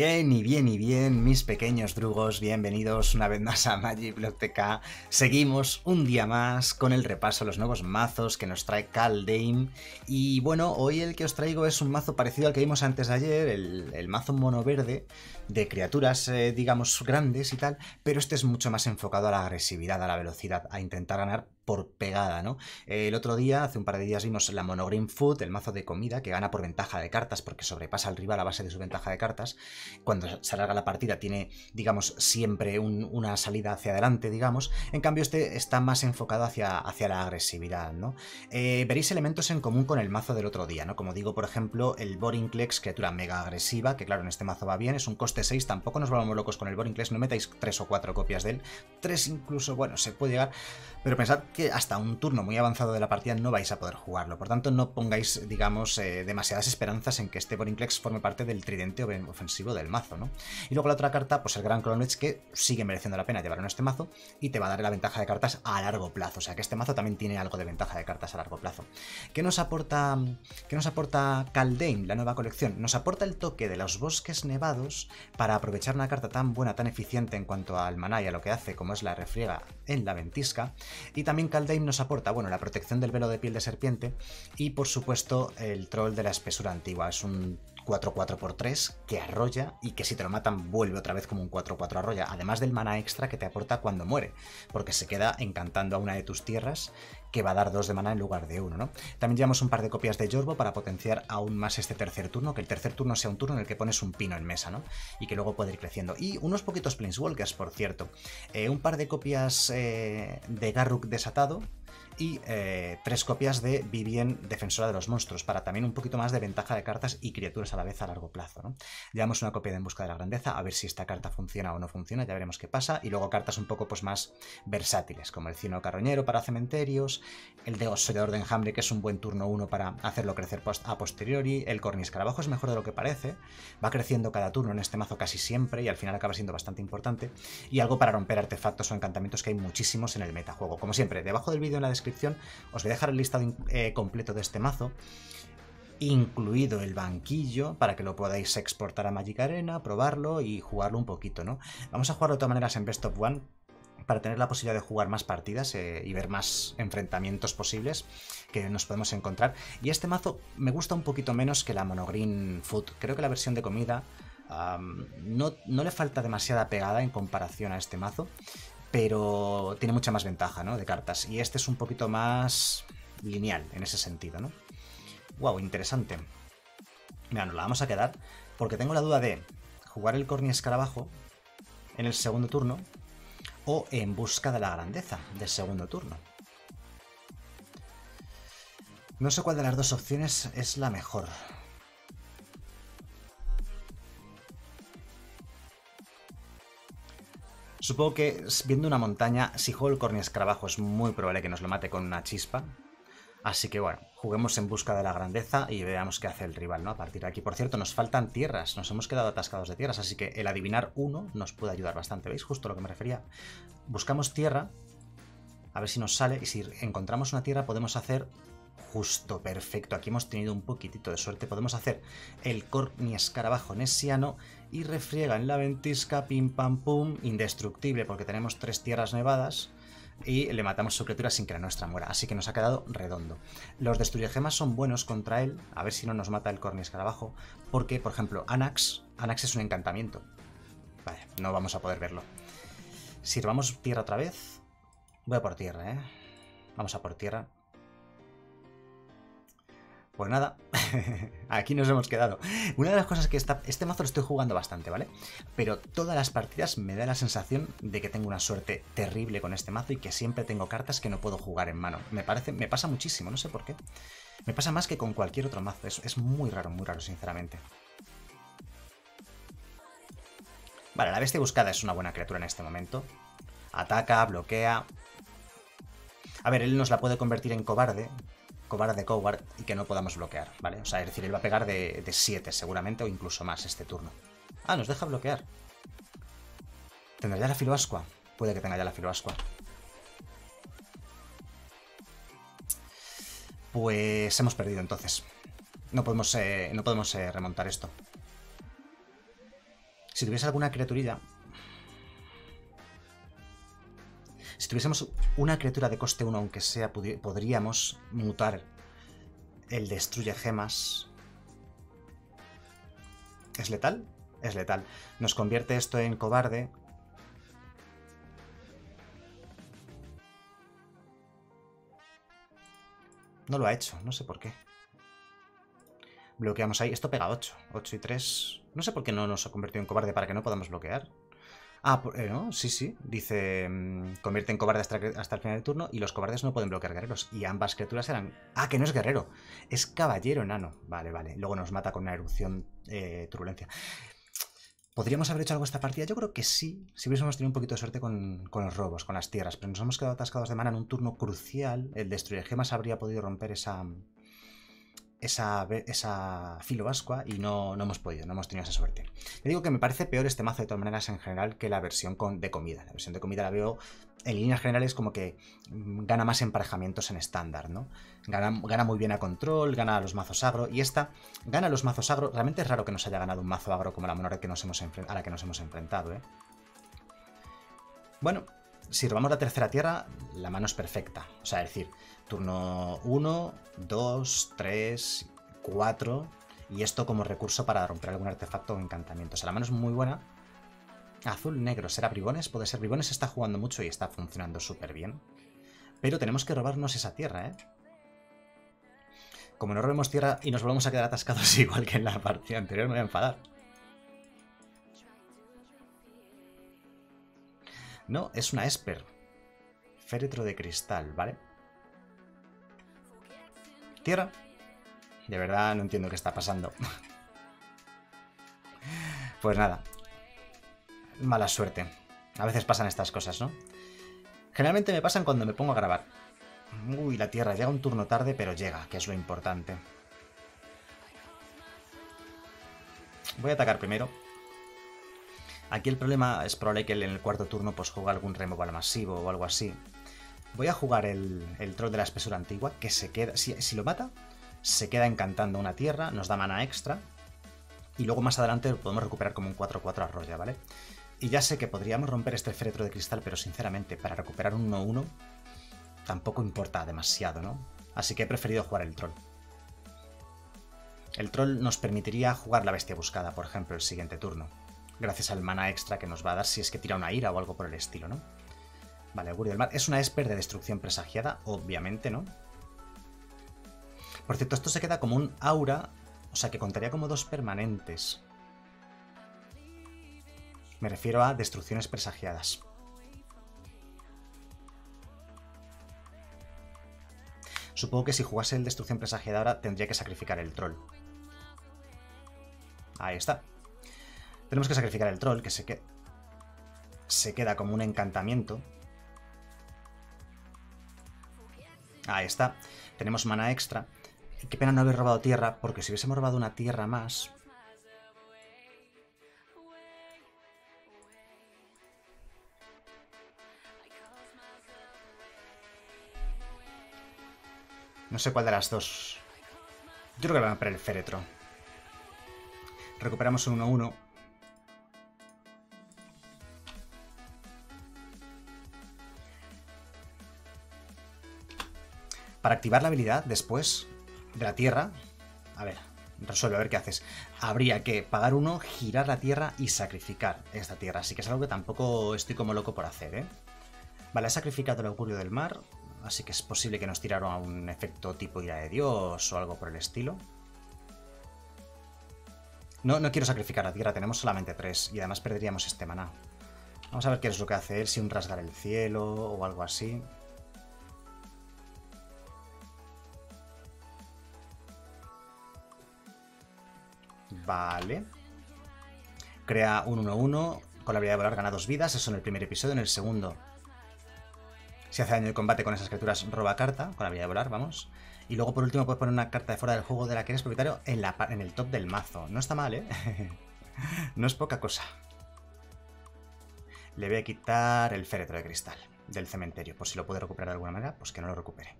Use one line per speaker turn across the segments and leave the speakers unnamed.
Bien y bien y bien, mis pequeños drugos, bienvenidos una vez más a Magic TK. Seguimos un día más con el repaso de los nuevos mazos que nos trae Kaldheim. Y bueno, hoy el que os traigo es un mazo parecido al que vimos antes de ayer, el, mazo mono verde de criaturas, eh, digamos, grandes y tal, pero este es mucho más enfocado a la agresividad, a la velocidad, a intentar ganar por pegada, ¿no? El otro día, hace un par de días, vimos la Monogreen Food, el mazo de comida, que gana por ventaja de cartas, porque sobrepasa al rival a base de su ventaja de cartas. Cuando se alarga la partida tiene, digamos, siempre una salida hacia adelante, digamos. En cambio, este está más enfocado hacia, hacia la agresividad, ¿no? Eh, veréis elementos en común con el mazo del otro día, ¿no? Como digo, por ejemplo, el Borinclex, criatura mega agresiva, que claro, en este mazo va bien, es un coste 6, tampoco nos vamos locos con el Borinclex, no metáis 3 o 4 copias de él. 3 incluso, bueno, se puede llegar, pero pensad que hasta un turno muy avanzado de la partida no vais a poder jugarlo. Por tanto, no pongáis, digamos, eh, demasiadas esperanzas en que este Borinclex forme parte del tridente ofensivo del mazo, ¿no? Y luego la otra carta, pues el Gran Cronwich, que sigue mereciendo la pena llevarlo en este mazo y te va a dar la ventaja de cartas a largo plazo. O sea que este mazo también tiene algo de ventaja de cartas a largo plazo. ¿Qué nos aporta, qué nos aporta Kaldheim, la nueva colección? Nos aporta el toque de los bosques nevados para aprovechar una carta tan buena, tan eficiente en cuanto al maná y a lo que hace, como es la refriega en la ventisca. Y también Kaldheim nos aporta, bueno, la protección del velo de piel de serpiente y por supuesto el troll de la espesura antigua. Es un 4-4x3 que arrolla y que si te lo matan vuelve otra vez como un 4-4 arrolla, además del mana extra que te aporta cuando muere, porque se queda encantando a una de tus tierras que va a dar dos de mana en lugar de uno, ¿no? También llevamos un par de copias de Yorbo para potenciar aún más este tercer turno, que el tercer turno sea un turno en el que pones un pino en mesa, ¿no? Y que luego puede ir creciendo. Y unos poquitos Planeswalkers, por cierto. Eh, un par de copias eh, de Garruk desatado, y eh, tres copias de Vivien Defensora de los Monstruos, para también un poquito más de ventaja de cartas y criaturas a la vez a largo plazo. ¿no? Llevamos una copia de En Busca de la Grandeza, a ver si esta carta funciona o no funciona, ya veremos qué pasa, y luego cartas un poco pues, más versátiles, como el Cino Carroñero para cementerios, el de de Enjambre, que es un buen turno 1 para hacerlo crecer a posteriori, el Corniscarabajo es mejor de lo que parece, va creciendo cada turno en este mazo casi siempre y al final acaba siendo bastante importante, y algo para romper artefactos o encantamientos que hay muchísimos en el metajuego. Como siempre, debajo del vídeo en la descripción os voy a dejar el listado eh, completo de este mazo, incluido el banquillo, para que lo podáis exportar a Magic Arena, probarlo y jugarlo un poquito, ¿no? Vamos a jugarlo de todas maneras en Best of One, para tener la posibilidad de jugar más partidas eh, y ver más enfrentamientos posibles que nos podemos encontrar. Y este mazo me gusta un poquito menos que la Monogreen Food. Creo que la versión de comida no, no, le falta demasiada pegada en comparación a este mazo pero tiene mucha más ventaja, ¿no? De cartas. Y este es un poquito más lineal en ese sentido, ¿no? Wow, interesante. Mira, nos la vamos a quedar porque tengo la duda de jugar el Corny Escarabajo en el segundo turno o en busca de la grandeza del segundo turno. No sé cuál de las dos opciones es la mejor. Supongo que viendo una montaña, si juego el Corny Escarabajo es muy probable que nos lo mate con una chispa. Así que bueno, juguemos en busca de la grandeza y veamos qué hace el rival, ¿no? A partir de aquí. Por cierto, nos faltan tierras, nos hemos quedado atascados de tierras, así que el adivinar uno nos puede ayudar bastante. ¿Veis? Justo lo que me refería. Buscamos tierra, a ver si nos sale, y si encontramos una tierra podemos hacer justo, perfecto. Aquí hemos tenido un poquitito de suerte. Podemos hacer el Corny Escarabajo Nesiano y refriega en la ventisca, pim pam pum, indestructible porque tenemos tres tierras nevadas y le matamos su criatura sin que la nuestra muera. Así que nos ha quedado redondo. Los gemas son buenos contra él, a ver si no nos mata el Corny Escarabajo, porque, por ejemplo, Anax, Anax es un encantamiento. Vale, no vamos a poder verlo. Sirvamos tierra otra vez. Voy a por tierra, ¿eh? Vamos a por tierra. Pues nada, aquí nos hemos quedado. Una de las cosas que está, este mazo lo estoy jugando bastante, ¿vale? Pero todas las partidas me da la sensación de que tengo una suerte terrible con este mazo y que siempre tengo cartas que no puedo jugar en mano. Me parece, me pasa muchísimo, no sé por qué. Me pasa más que con cualquier otro mazo, es, es muy raro, muy raro, sinceramente. Vale, la bestia buscada es una buena criatura en este momento. Ataca, bloquea. A ver, él nos la puede convertir en cobarde, cobarde de Coward y que no podamos bloquear, ¿vale? O sea, es decir, él va a pegar de 7 seguramente o incluso más este turno. Ah, nos deja bloquear. ¿Tendrá ya la filoascua? Puede que tenga ya la filoascua. Pues hemos perdido entonces. No podemos, eh, no podemos eh, remontar esto. Si tuviese alguna criaturilla... tuviésemos una criatura de coste 1, aunque sea, podríamos mutar el destruye gemas. ¿Es letal? Es letal. Nos convierte esto en cobarde. No lo ha hecho, no sé por qué. Bloqueamos ahí. Esto pega 8. 8 y 3. No sé por qué no nos ha convertido en cobarde para que no podamos bloquear. Ah, eh. Sí, sí. Dice, mm, convierte en cobarde hasta, hasta, el final del turno y los cobardes no pueden bloquear guerreros. Y ambas criaturas eran... Ah, que no es guerrero. Es caballero enano. Vale, vale. Luego nos mata con una erupción eh, turbulencia. ¿Podríamos haber hecho algo esta partida? Yo creo que sí, si hubiésemos tenido un poquito de suerte con, con, los robos, con las tierras, pero nos hemos quedado atascados de mana en un turno crucial. El destruir gemas habría podido romper esa, esa, esa filo vascua y no, no, hemos podido, no hemos tenido esa suerte. Le digo que me parece peor este mazo de todas maneras en general que la versión con, de comida. La versión de comida la veo en líneas generales como que mm, gana más emparejamientos en estándar, ¿no? Gana, gana, muy bien a control, gana a los mazos agro y esta gana a los mazos agro. Realmente es raro que nos haya ganado un mazo agro como la monora que nos hemos a la que nos hemos enfrentado, ¿eh? Bueno, si robamos la tercera tierra, la mano es perfecta. O sea, es decir, turno 1, 2, 3, 4. Y esto como recurso para romper algún artefacto o encantamiento. O sea, la mano es muy buena. Azul, negro, ¿será Bribones? Puede ser. Bribones está jugando mucho y está funcionando súper bien. Pero tenemos que robarnos esa tierra, ¿eh? Como no robemos tierra y nos volvemos a quedar atascados igual que en la partida anterior, me voy a enfadar. No, es una Esper. Féretro de cristal, ¿vale? Tierra. De verdad no entiendo qué está pasando. pues nada. Mala suerte. A veces pasan estas cosas, ¿no? Generalmente me pasan cuando me pongo a grabar. Uy, la Tierra llega un turno tarde, pero llega, que es lo importante. Voy a atacar primero. Aquí el problema es probable que en el cuarto turno pues juegue algún removal masivo o algo así. Voy a jugar el, troll de la espesura antigua, que se queda... Si, lo mata, se queda encantando una tierra, nos da mana extra. Y luego más adelante lo podemos recuperar como un 4-4 arroya, ¿vale? Y ya sé que podríamos romper este féretro de cristal, pero sinceramente, para recuperar un 1-1, tampoco importa demasiado, ¿no? Así que he preferido jugar el troll. El troll nos permitiría jugar la bestia buscada, por ejemplo, el siguiente turno gracias al mana extra que nos va a dar si es que tira una ira o algo por el estilo, ¿no? Vale, Augurio del Mar. Es una Esper de destrucción presagiada, obviamente, ¿no? Por cierto, esto se queda como un aura, o sea que contaría como dos permanentes. Me refiero a destrucciones presagiadas. Supongo que si jugase el destrucción presagiada ahora tendría que sacrificar el troll. Ahí está. Tenemos que sacrificar el troll, que se, que... se queda como un encantamiento. Ahí está. Tenemos mana extra. Qué pena no haber robado tierra, porque si hubiésemos robado una tierra más... No sé cuál de las dos. Yo creo que van a poner el féretro. Recuperamos un 1-1. Para activar la habilidad después de la tierra, a ver, resuelve, a ver qué haces. Habría que pagar uno, girar la tierra y sacrificar esta tierra. Así que es algo que tampoco estoy como loco por hacer, ¿eh? Vale, ha sacrificado el augurio del mar, así que es posible que nos tiraron a un efecto tipo ira de Dios o algo por el estilo. No, no quiero sacrificar la tierra, tenemos solamente tres y además perderíamos este maná. Vamos a ver qué es lo que hace él, si un rasgar el cielo o algo así. Vale. Crea un 1-1. Con la habilidad de volar gana dos vidas. Eso en el primer episodio. En el segundo, si hace daño de combate con esas criaturas, roba carta. Con la habilidad de volar, vamos. Y luego por último puedes poner una carta de fuera del juego de la que eres propietario en, en el top del mazo. No está mal, ¿eh? no es poca cosa. Le voy a quitar el féretro de cristal del cementerio. Por si lo puede recuperar de alguna manera, pues que no lo recupere.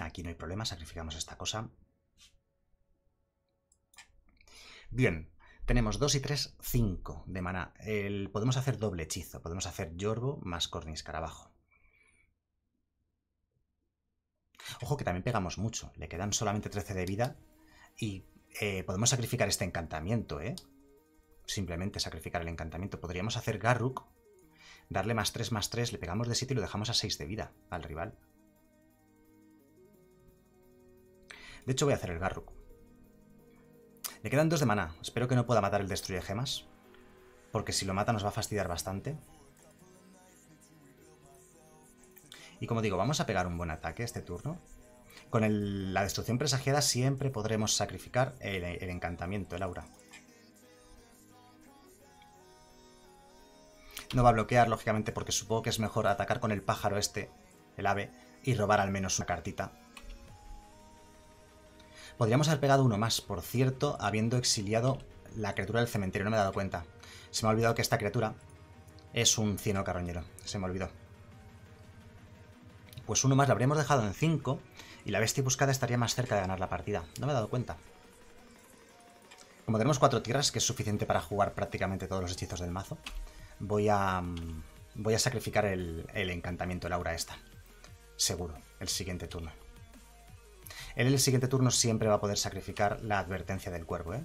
Aquí no hay problema, sacrificamos esta cosa. Bien, tenemos 2 y 3, 5 de maná. El, podemos hacer doble hechizo. Podemos hacer Yorbo más Corniscarabajo. Ojo que también pegamos mucho. Le quedan solamente 13 de vida. Y eh, podemos sacrificar este encantamiento, ¿eh? Simplemente sacrificar el encantamiento. Podríamos hacer Garruk. Darle más 3, más 3. Le pegamos de 7 y lo dejamos a 6 de vida al rival. De hecho voy a hacer el Garruk. Le quedan dos de maná. Espero que no pueda matar el Destruye Gemas. Porque si lo mata nos va a fastidiar bastante. Y como digo, vamos a pegar un buen ataque este turno. Con la destrucción presagiada siempre podremos sacrificar el, el encantamiento, el aura. No va a bloquear, lógicamente, porque supongo que es mejor atacar con el pájaro este, el ave, y robar al menos una cartita. Podríamos haber pegado uno más, por cierto, habiendo exiliado la criatura del cementerio, no me he dado cuenta. Se me ha olvidado que esta criatura es un cieno carroñero, se me olvidó. Pues uno más lo habríamos dejado en 5 y la bestia buscada estaría más cerca de ganar la partida. No me he dado cuenta. Como tenemos cuatro tierras, que es suficiente para jugar prácticamente todos los hechizos del mazo, voy a, mm, voy a sacrificar el, el encantamiento, Laura esta. Seguro, el siguiente turno. Él en el siguiente turno siempre va a poder sacrificar la advertencia del cuervo, ¿eh?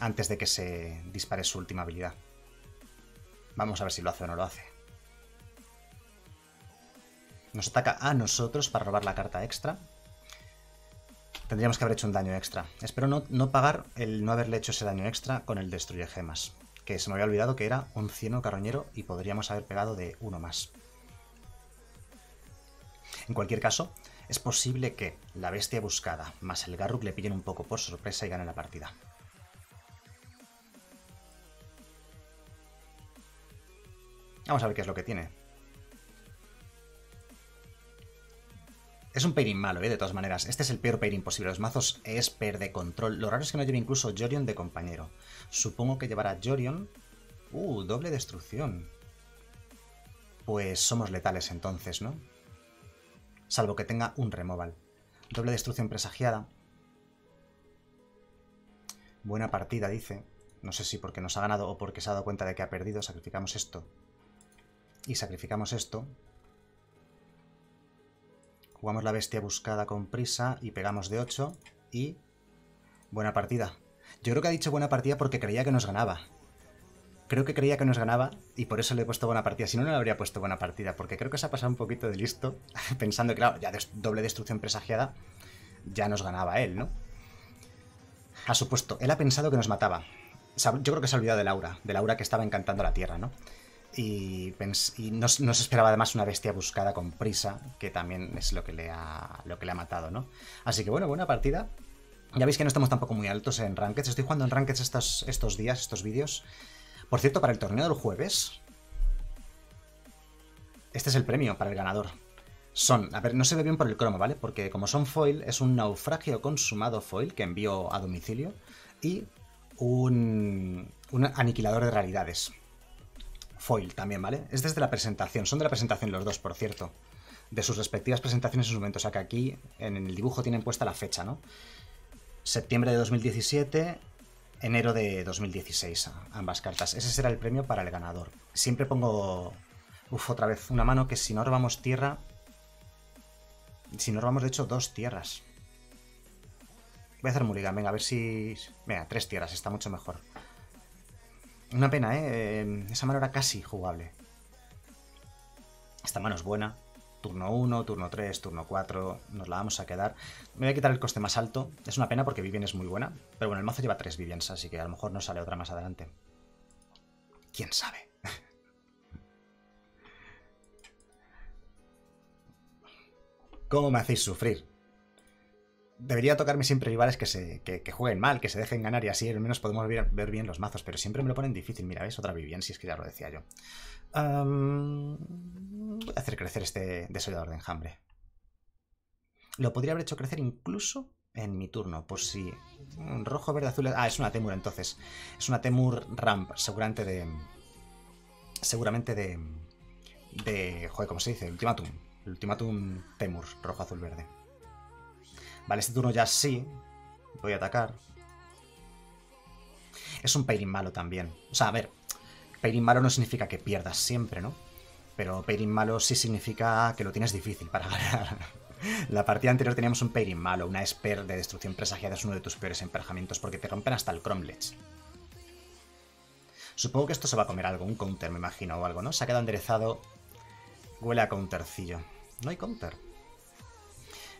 Antes de que se dispare su última habilidad. Vamos a ver si lo hace o no lo hace. Nos ataca a nosotros para robar la carta extra. Tendríamos que haber hecho un daño extra. Espero no, no pagar el no haberle hecho ese daño extra con el destruye gemas. Que se me había olvidado que era un cieno carroñero y podríamos haber pegado de uno más. En cualquier caso, es posible que la bestia buscada más el Garruk le pillen un poco por sorpresa y gane la partida. Vamos a ver qué es lo que tiene. Es un pairing malo, ¿eh? de todas maneras. Este es el peor pairing posible. Los mazos es de control. Lo raro es que no lleve incluso Jorion de compañero. Supongo que llevará Jorion... Uh, doble destrucción. Pues somos letales entonces, ¿no? Salvo que tenga un removal. Doble destrucción presagiada. Buena partida, dice. No sé si porque nos ha ganado o porque se ha dado cuenta de que ha perdido. Sacrificamos esto. Y sacrificamos esto. Jugamos la bestia buscada con prisa y pegamos de 8. Y... Buena partida. Yo creo que ha dicho buena partida porque creía que nos ganaba. Creo que creía que nos ganaba y por eso le he puesto buena partida. Si no, no le habría puesto buena partida, porque creo que se ha pasado un poquito de listo, pensando que, claro, ya doble destrucción presagiada, ya nos ganaba él, ¿no? Ha supuesto, él ha pensado que nos mataba. Yo creo que se ha olvidado de Laura, de Laura que estaba encantando la tierra, ¿no? Y, no, se esperaba además una bestia buscada con prisa, que también es lo que le ha, lo que le ha matado, ¿no? Así que bueno, buena partida. Ya veis que no estamos tampoco muy altos en Rankeds. Estoy jugando en Rankeds estos, estos días, estos vídeos. Por cierto, para el torneo del jueves, este es el premio para el ganador. Son, a ver, no se ve bien por el cromo, ¿vale? Porque como son foil, es un naufragio consumado foil que envío a domicilio y un, un aniquilador de realidades. Foil también, ¿vale? Es desde la presentación, son de la presentación los dos, por cierto. De sus respectivas presentaciones en su momento. O sea que aquí en el dibujo tienen puesta la fecha, ¿no? Septiembre de 2017 enero de 2016, ambas cartas. Ese será el premio para el ganador. Siempre pongo, uf, otra vez, una mano que si no robamos tierra... Si no robamos, de hecho, dos tierras. Voy a hacer mulligan, venga, a ver si... Venga, tres tierras, está mucho mejor. Una pena, ¿eh? Esa mano era casi jugable. Esta mano es buena turno 1, turno 3, turno 4, nos la vamos a quedar. Me voy a quitar el coste más alto, es una pena porque Vivien es muy buena, pero bueno, el mazo lleva 3 Viviens, así que a lo mejor no sale otra más adelante. ¿Quién sabe? ¿Cómo me hacéis sufrir? Debería tocarme siempre rivales que, se, que, jueguen mal, que se dejen ganar y así al menos podemos ver, bien los mazos, pero siempre me lo ponen difícil. Mira, ¿ves? Otra Vivien, si es que ya lo decía yo voy a hacer crecer este desollador de enjambre. Lo podría haber hecho crecer incluso en mi turno, por si... Rojo, verde, azul... Ah, es una Temur entonces. Es una Temur Ramp, seguramente de... Seguramente de... De... Joder, ¿cómo se dice? Ultimatum. Ultimatum Temur, rojo, azul, verde. Vale, este turno ya sí. Voy a atacar. Es un pairing malo también. O sea, a ver, pairing malo no significa que pierdas siempre, ¿no? Pero pairing malo sí significa que lo tienes difícil para ganar. La partida anterior teníamos un pairing malo, una Esper de destrucción presagiada es uno de tus peores emparejamientos porque te rompen hasta el Cromlech. Supongo que esto se va a comer algo, un counter me imagino o algo, ¿no? Se ha quedado enderezado. Huele a countercillo. No hay counter.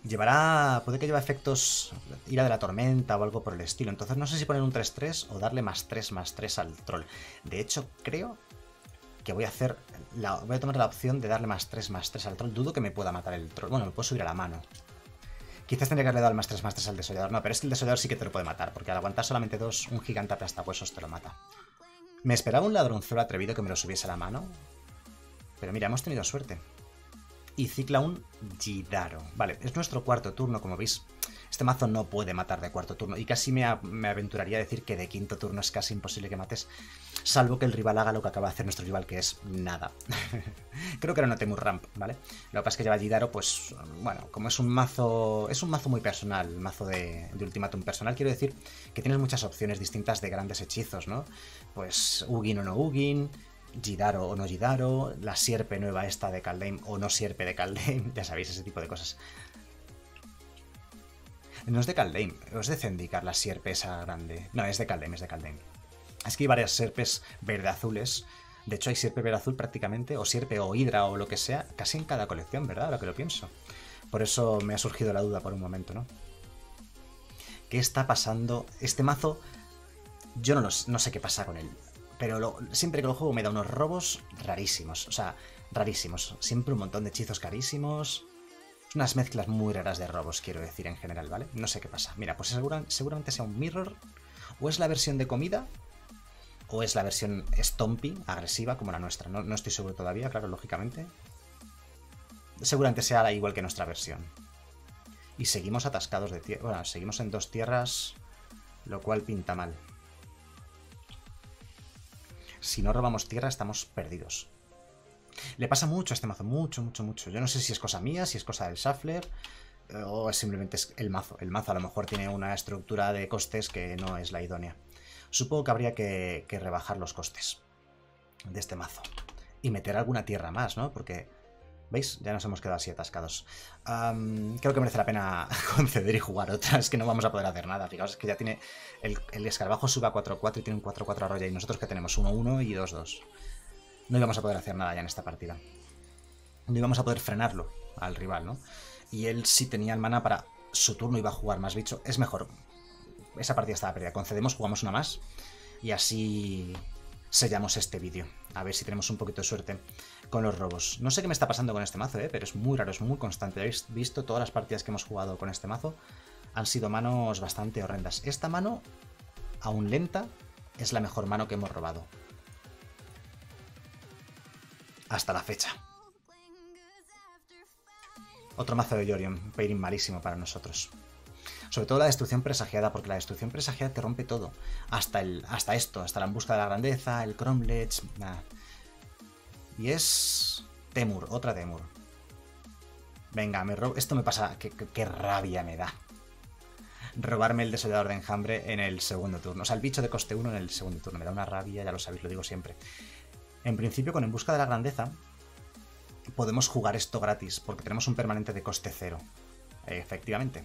Llevará... puede que lleve efectos ira de la tormenta o algo por el estilo. Entonces no sé si poner un 3-3 o darle más 3 más 3 al troll. De hecho, creo que voy a hacer... Voy a tomar la opción de darle más 3 más 3 al troll. Dudo que me pueda matar el troll. Bueno, lo puedo subir a la mano. Quizás tendría que haberle dado el más 3 más 3 al desollador. No, pero es que el desollador sí que te lo puede matar. Porque al aguantar solamente dos, un gigante huesos te lo mata. Me esperaba un ladronzuelo atrevido que me lo subiese a la mano. Pero mira, hemos tenido suerte y cicla un Jidaro. Vale, es nuestro cuarto turno, como veis. Este mazo no puede matar de cuarto turno y casi me, aventuraría a decir que de quinto turno es casi imposible que mates, salvo que el rival haga lo que acaba de hacer nuestro rival, que es nada. Creo que era no Temur Ramp, ¿vale? Lo que pasa es que lleva Jidaro, pues, bueno, como es un mazo, es un mazo muy personal, mazo de, de Ultimatum personal, quiero decir que tienes muchas opciones distintas de grandes hechizos, ¿no? Pues Ugin o no Ugin, Gidaro o no Gidaro, la sierpe nueva esta de Kaldheim o no sierpe de Kaldheim, ya sabéis, ese tipo de cosas. No es de Kaldheim, o es de Zendikar la sierpe esa grande. No, es de Kaldheim, es de Kaldheim. Es que hay varias sierpes verde-azules. De hecho, hay sierpe verde-azul prácticamente, o sierpe o hidra o lo que sea, casi en cada colección, ¿verdad? Lo que lo pienso. Por eso me ha surgido la duda por un momento, ¿no? ¿Qué está pasando? Este mazo, yo no, no sé qué pasa con él. Pero siempre que lo juego me da unos robos rarísimos. O sea, rarísimos. Siempre un montón de hechizos carísimos. Unas mezclas muy raras de robos, quiero decir en general, ¿vale? No sé qué pasa. Mira, pues seguramente sea un mirror. O es la versión de comida. O es la versión Stompy, agresiva, como la nuestra. No, no estoy seguro todavía, claro, lógicamente. Seguramente sea igual que nuestra versión. Y seguimos atascados de tierra. Bueno, seguimos en dos tierras. Lo cual pinta mal. Si no robamos tierra, estamos perdidos. Le pasa mucho a este mazo, mucho, mucho, mucho. Yo no sé si es cosa mía, si es cosa del Shuffler, eh, o simplemente es el mazo. El mazo a lo mejor tiene una estructura de costes que no es la idónea. Supongo que habría que, que rebajar los costes de este mazo. Y meter alguna tierra más, ¿no? Porque ¿Veis? Ya nos hemos quedado así atascados. creo que merece la pena conceder y jugar otra. Es que no vamos a poder hacer nada. Fijaos, es que ya tiene... El, escarabajo sube a 4-4 y tiene un 4-4 arroya. Y nosotros que tenemos 1-1 y 2-2. No íbamos a poder hacer nada ya en esta partida. No íbamos a poder frenarlo al rival, ¿no? Y él sí tenía el mana para... Su turno iba a jugar más bicho. Es mejor. Esa partida estaba perdida. Concedemos, jugamos una más. Y así sellamos este vídeo. A ver si tenemos un poquito de suerte con los robos. No sé qué me está pasando con este mazo, ¿eh? pero es muy raro, es muy constante. Habéis visto todas las partidas que hemos jugado con este mazo. Han sido manos bastante horrendas. Esta mano, aún lenta, es la mejor mano que hemos robado. Hasta la fecha. Otro mazo de Yorion, pairing malísimo para nosotros. Sobre todo la destrucción presagiada, porque la destrucción presagiada te rompe todo. Hasta, el, hasta esto, hasta la embusca de la grandeza, el Cromlech... Y es... Temur, otra Temur. Venga, me robo... Esto me pasa... Qué, rabia me da. Robarme el desollador de enjambre en el segundo turno. O sea, el bicho de coste 1 en el segundo turno. Me da una rabia, ya lo sabéis, lo digo siempre. En principio, con En Busca de la Grandeza, podemos jugar esto gratis, porque tenemos un permanente de coste 0. Efectivamente.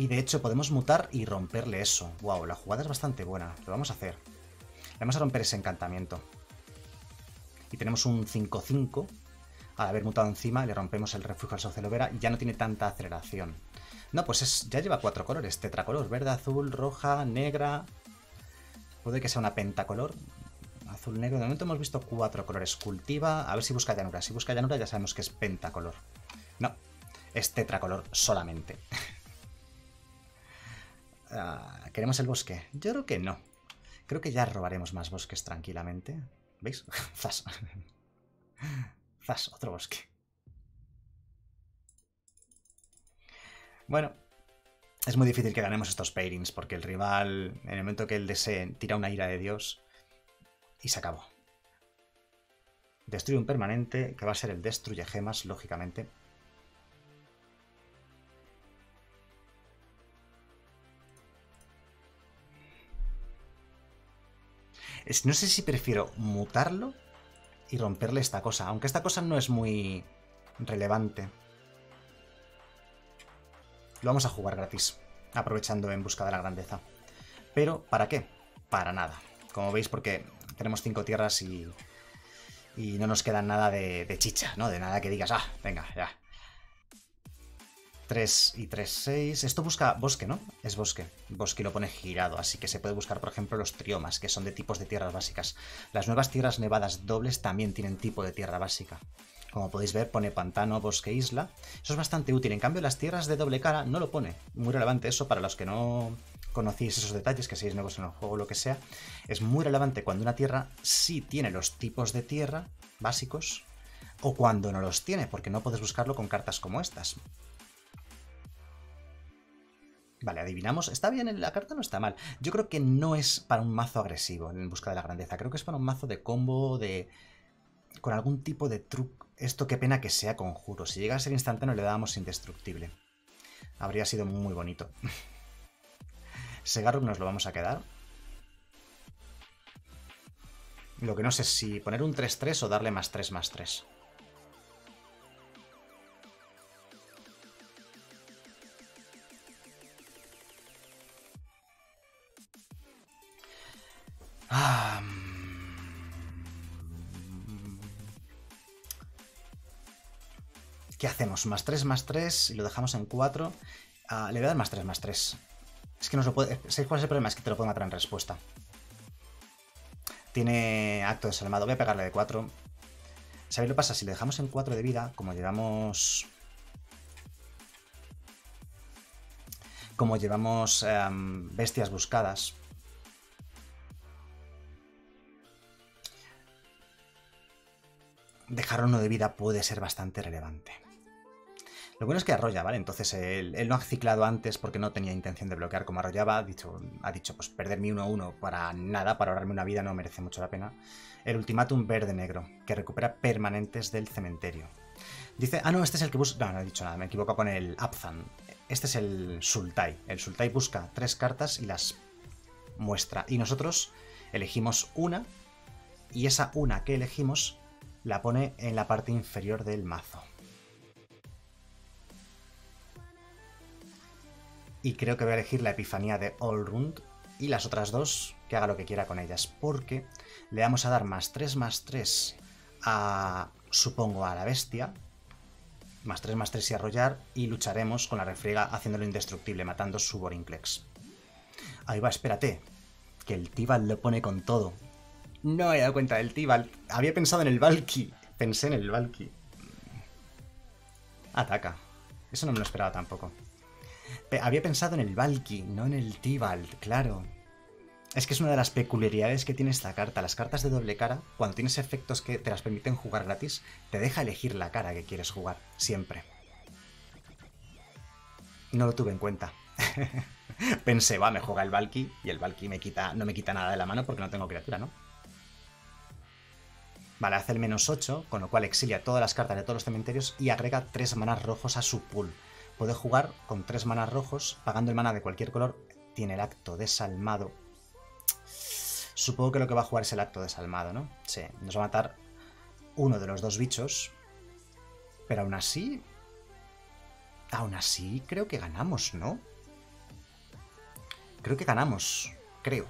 Y de hecho podemos mutar y romperle eso. Wow, la jugada es bastante buena. Lo vamos a hacer. Vamos a romper ese encantamiento. Y tenemos un 5-5. Al haber mutado encima, le rompemos el refugio al Socelovera y ya no tiene tanta aceleración. No, pues es, ya lleva cuatro colores. Tetracolor, verde, azul, roja, negra. Puede que sea una pentacolor. Azul, negro. De momento hemos visto cuatro colores. Cultiva. A ver si busca llanura. Si busca llanura ya sabemos que es pentacolor. No, es tetracolor solamente. Ah, ¿Queremos el bosque? Yo creo que no. Creo que ya robaremos más bosques tranquilamente. ¿Veis? Zas. Otro bosque. Bueno, es muy difícil que ganemos estos pairings porque el rival, en el momento que él desee, tira una ira de Dios y se acabó. Destruye un permanente, que va a ser el destruye gemas, lógicamente. No sé si prefiero mutarlo y romperle esta cosa, aunque esta cosa no es muy relevante. Lo vamos a jugar gratis, aprovechando en busca de la grandeza. Pero, ¿para qué? Para nada. Como veis, porque tenemos cinco tierras y, y no nos queda nada de, de chicha, ¿no? De nada que digas, ah, venga, ya, 3 y 3, 6. Esto busca bosque, ¿no? Es bosque. Bosque lo pone girado, así que se puede buscar, por ejemplo, los triomas, que son de tipos de tierras básicas. Las nuevas tierras nevadas dobles también tienen tipo de tierra básica. Como podéis ver, pone pantano, bosque, isla. Eso es bastante útil. En cambio, las tierras de doble cara no lo pone. Muy relevante eso para los que no conocéis esos detalles, que seáis nuevos en el juego o lo que sea. Es muy relevante cuando una tierra sí tiene los tipos de tierra básicos o cuando no los tiene, porque no puedes buscarlo con cartas como estas. Vale, adivinamos. Está bien, la carta no está mal. Yo creo que no es para un mazo agresivo en busca de la grandeza. Creo que es para un mazo de combo, de... con algún tipo de truco. Esto qué pena que sea conjuro. Si llega a ser instantáneo le dábamos indestructible. Habría sido muy bonito. Segarruk nos lo vamos a quedar. Lo que no sé es si poner un 3-3 o darle más 3 más 3. ¿Qué hacemos? Más 3, más 3 y lo dejamos en 4. Ah, le voy a dar más 3, más 3. Es que no se puede... ¿Sabéis cuál es el problema? Es que te lo puedo matar en respuesta. Tiene acto desalmado. Voy a pegarle de 4. ¿Sabéis lo que pasa? Si le dejamos en 4 de vida, como llevamos... Como llevamos em, bestias buscadas, dejar uno de vida puede ser bastante relevante. Lo bueno es que arrolla, ¿vale? Entonces él, no ha ciclado antes porque no tenía intención de bloquear como arrollaba. Ha dicho, ha dicho pues perder mi 1-1 para nada, para ahorrarme una vida no merece mucho la pena. El ultimátum verde-negro, que recupera permanentes del cementerio. Dice, ah no, este es el que busca... No, no he dicho nada, me equivoco con el Apzan. Este es el Sultai. El Sultai busca tres cartas y las muestra. Y nosotros elegimos una y esa una que elegimos la pone en la parte inferior del mazo. Y creo que voy a elegir la epifanía de Allrund y las otras dos que haga lo que quiera con ellas, porque le vamos a dar más 3 más 3 a, supongo, a la bestia, más 3 más 3 y arrollar, y lucharemos con la refriega haciéndolo indestructible, matando su Borinclex. Ahí va, espérate, que el Tibal lo pone con todo, no había dado cuenta del Tibal. Había pensado en el Valky. Pensé en el Valky. Ataca. Eso no me lo esperaba tampoco. Había pensado en el Valky, no en el Tibalt, claro. Es que es una de las peculiaridades que tiene esta carta. Las cartas de doble cara, cuando tienes efectos que te las permiten jugar gratis, te deja elegir la cara que quieres jugar, siempre. No lo tuve en cuenta. Pensé, va, me juega el Valky y el Valky me quita, no me quita nada de la mano porque no tengo criatura, ¿no? Vale, hace el menos 8, con lo cual exilia todas las cartas de todos los cementerios y agrega 3 manas rojos a su pool. Puede jugar con 3 manas rojos, pagando el mana de cualquier color. Tiene el acto desalmado. Supongo que lo que va a jugar es el acto desalmado, ¿no? Sí, nos va a matar uno de los dos bichos. Pero aún así... Aún así creo que ganamos, ¿no? Creo que ganamos, creo.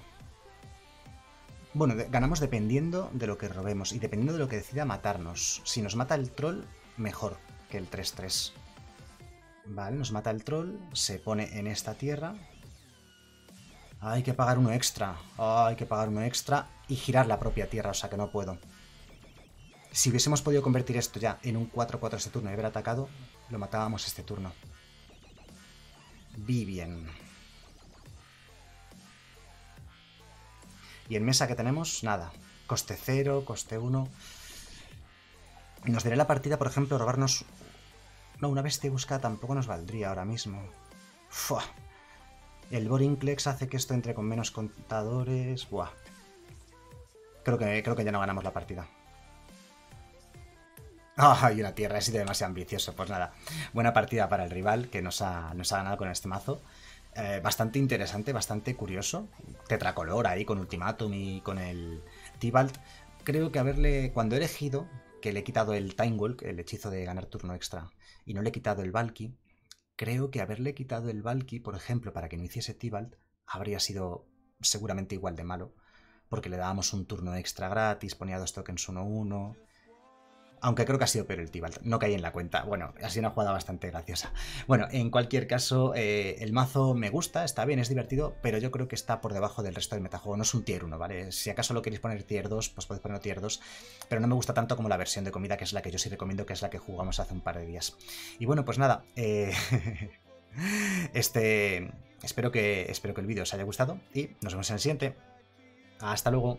Bueno, ganamos dependiendo de lo que robemos y dependiendo de lo que decida matarnos. Si nos mata el troll, mejor que el 3-3. Vale, nos mata el troll, se pone en esta tierra. Hay que pagar uno extra. hay que pagar uno extra y girar la propia tierra, o sea que no puedo. Si hubiésemos podido convertir esto ya en un 4-4 este turno y haber atacado, lo matábamos este turno. bien. Y en mesa que tenemos, nada. Coste 0, coste 1. Nos daría la partida, por ejemplo, robarnos... No, una bestia buscada tampoco nos valdría ahora mismo. Fua. El Borinclex hace que esto entre con menos contadores. Buah. Creo que, creo que ya no ganamos la partida. ¡Ay, una tierra! He sido demasiado ambicioso. Pues nada, buena partida para el rival que nos ha, nos ha ganado con este mazo. eh, bastante interesante, bastante curioso. Tetracolor ahí con Ultimatum y con el Tibalt. Creo que haberle, cuando he elegido, que le he quitado el Time Walk, el hechizo de ganar turno extra, y no le he quitado el Valky, creo que haberle quitado el Valky, por ejemplo, para que no hiciese Tibalt, habría sido seguramente igual de malo, porque le dábamos un turno extra gratis, ponía dos tokens 1-1, aunque creo que ha sido peor el Tibalt, no caí en la cuenta. Bueno, ha sido una jugada bastante graciosa. Bueno, en cualquier caso, eh, el mazo me gusta, está bien, es divertido, pero yo creo que está por debajo del resto del metajuego. No es un tier 1, ¿vale? Si acaso lo queréis poner tier 2, pues podéis ponerlo tier 2, pero no me gusta tanto como la versión de comida, que es la que yo sí recomiendo, que es la que jugamos hace un par de días. Y bueno, pues nada, eh, este... Espero que, espero que el vídeo os haya gustado y nos vemos en el siguiente. Hasta luego.